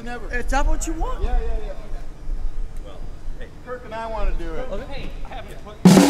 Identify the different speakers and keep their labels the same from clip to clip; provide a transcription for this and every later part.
Speaker 1: than ever.
Speaker 2: Is that what you want?
Speaker 1: Yeah, yeah, yeah. Well, hey, Kirk and I want to do it.
Speaker 3: Hey, I haven't put.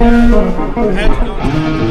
Speaker 1: Head down.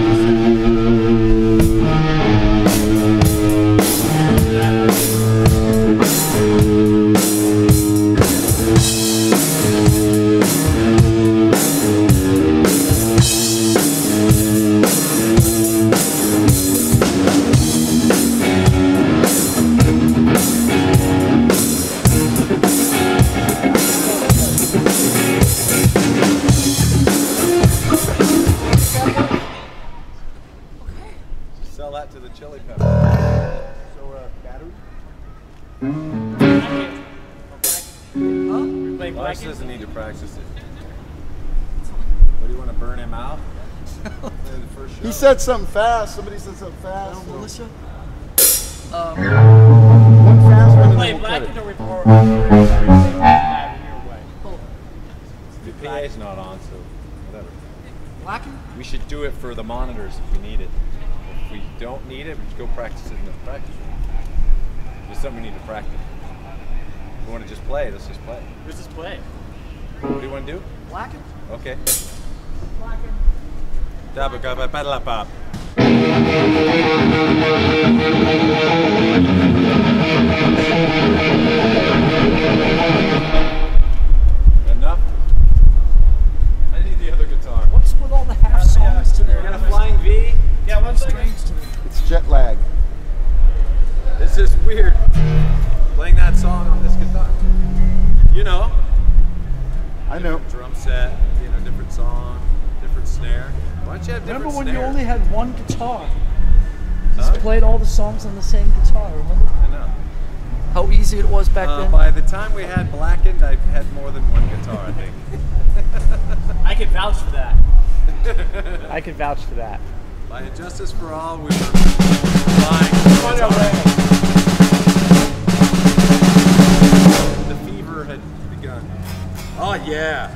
Speaker 1: Something fast. Somebody said something fast.
Speaker 2: Oh,
Speaker 1: so-
Speaker 2: militia?
Speaker 1: One fast one and then we'll cut
Speaker 3: Black
Speaker 1: it.
Speaker 3: or we pour your way.
Speaker 2: Hold
Speaker 4: The PA's not on, so whatever.
Speaker 2: Blackened?
Speaker 4: We should do it for the monitors if we need it. If we don't need it, we just go practice it in the practice room. There's something we need to practice. If we want to just play, let's just play.
Speaker 3: Let's just play?
Speaker 4: What do you want to do?
Speaker 2: Blackened?
Speaker 4: Okay.
Speaker 2: Thank
Speaker 4: you.
Speaker 2: Remember when you only had one guitar? Just
Speaker 4: Huh?
Speaker 2: played all the songs on the same guitar, remember?
Speaker 4: I know.
Speaker 2: How easy it was back
Speaker 4: Uh,
Speaker 2: then?
Speaker 4: by the time we had Blackened, I had more than one guitar, I think.
Speaker 3: I can vouch for that.
Speaker 2: I could vouch for that.
Speaker 4: By And Justice for All, we were flying. The fever had begun. Oh, yeah.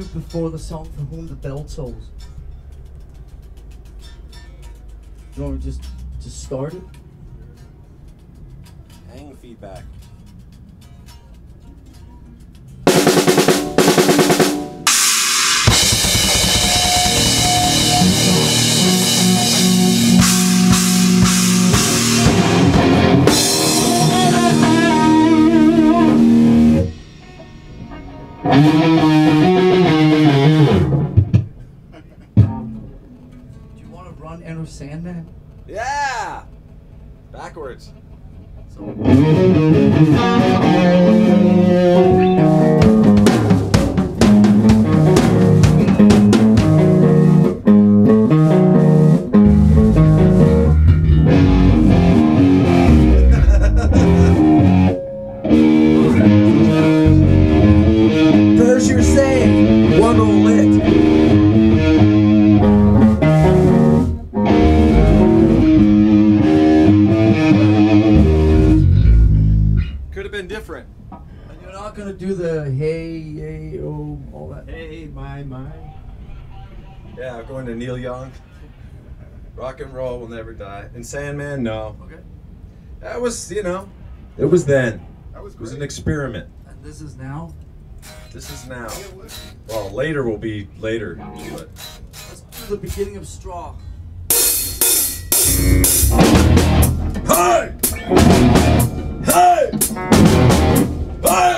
Speaker 5: Do before the song "For Whom the Bell Tolls"? Do you want me to just just start it?
Speaker 4: Hang feedback.
Speaker 5: Run Enter Sandman?
Speaker 4: Yeah! Backwards.
Speaker 5: So,
Speaker 4: been different.
Speaker 5: And you're not gonna do the hey, hey, oh, all that.
Speaker 1: Hey, my, my.
Speaker 4: Yeah, I'm going to Neil Young. Rock and roll will never die. And Sandman, no.
Speaker 5: Okay.
Speaker 4: That was, you know, it was then.
Speaker 1: That was
Speaker 4: It was an experiment.
Speaker 5: And this is now.
Speaker 4: This is now. Well, later will be later, but
Speaker 5: Let's do the beginning of Straw.
Speaker 4: Hey! Hey! Hey!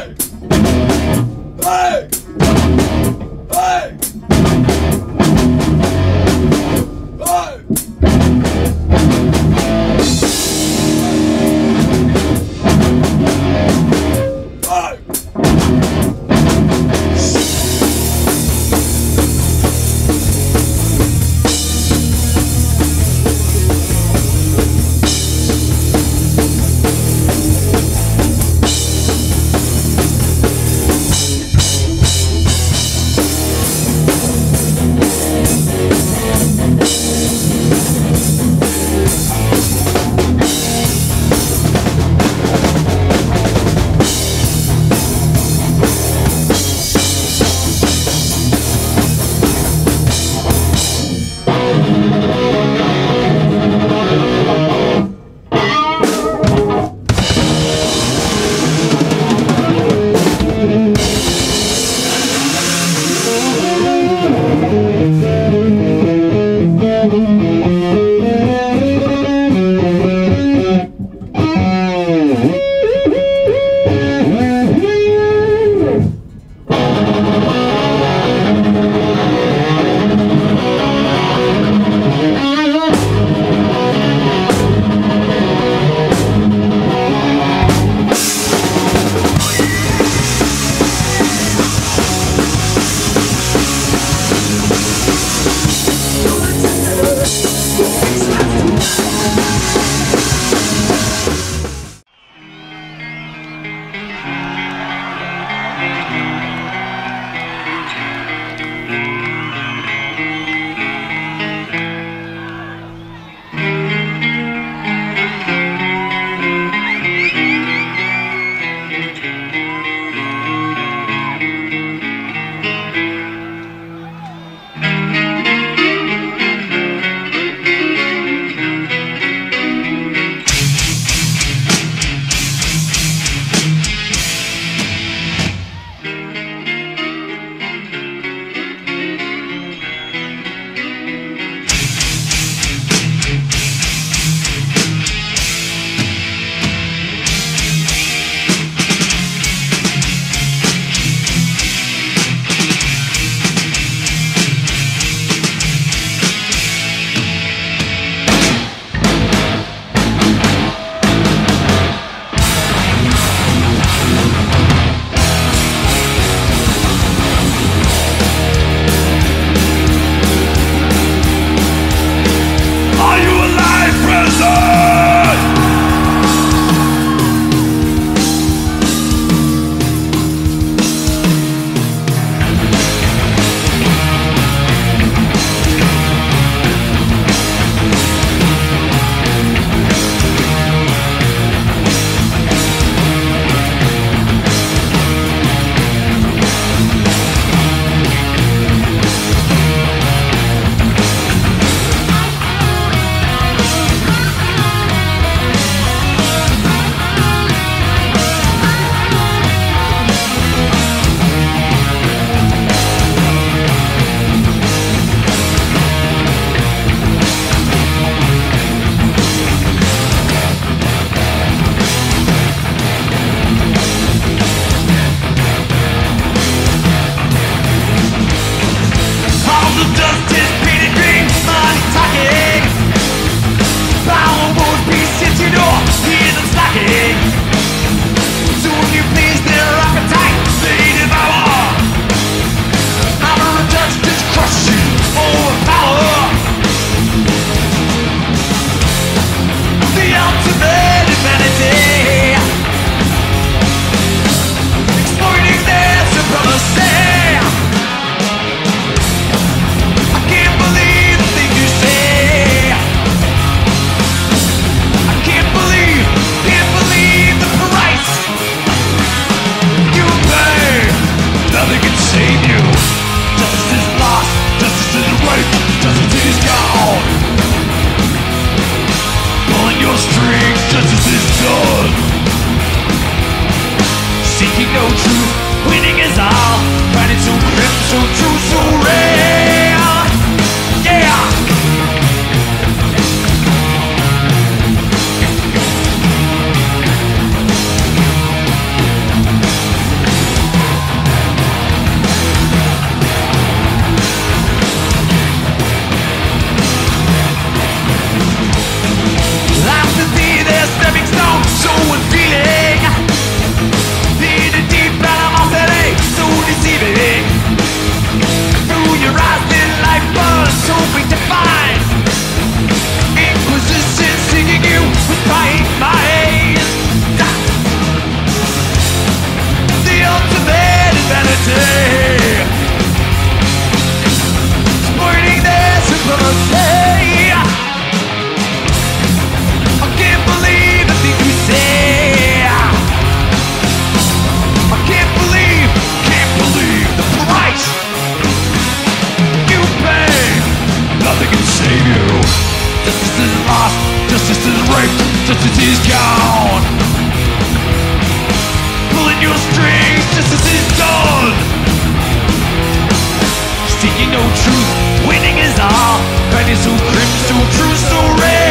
Speaker 5: speaking no truth, winning is all. Kind is so crimp, so true, so red.